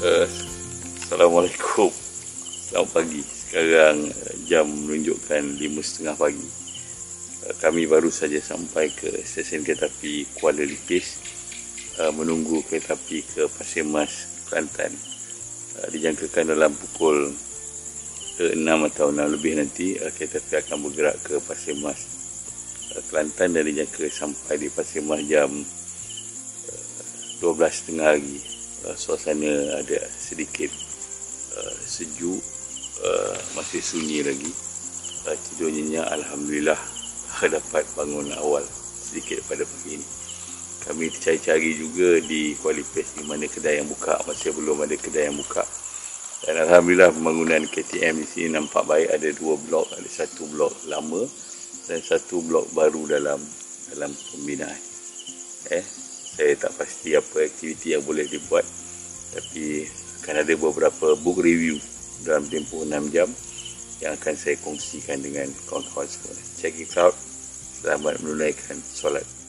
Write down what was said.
Uh, Assalamualaikum. Selamat pagi. Sekarang uh, jam menunjukkan 5.30 pagi. Uh, Kami baru saja sampai ke stesen kereta api Kuala Lipis. Menunggu kereta api ke Pasir Mas, Kelantan. Dijangkakan dalam pukul uh, 6 atau 6 lebih nanti Kereta api akan bergerak ke Pasir Mas, Kelantan Dan dijangka sampai di Pasir Mas jam uh, 12.30 pagi uh, suasana ada sedikit uh, sejuk uh, masih sunyi lagi. Uh, tidurnya Alhamdulillah dapat bangun awal sedikit pada pagi ini. Kami cari-cari juga di Kuala Lumpur di mana kedai yang buka masih belum ada kedai yang buka. Dan Alhamdulillah pembangunan KTM di sini nampak baik. Ada dua blok ada satu blok lama dan satu blok baru dalam dalam pembinaan. Eh saya tak pasti apa aktiviti yang boleh dibuat tapi akan ada beberapa book review dalam tempoh 6 jam yang akan saya kongsikan dengan kawan-kawan semua check it out. Selamat menunaikan solat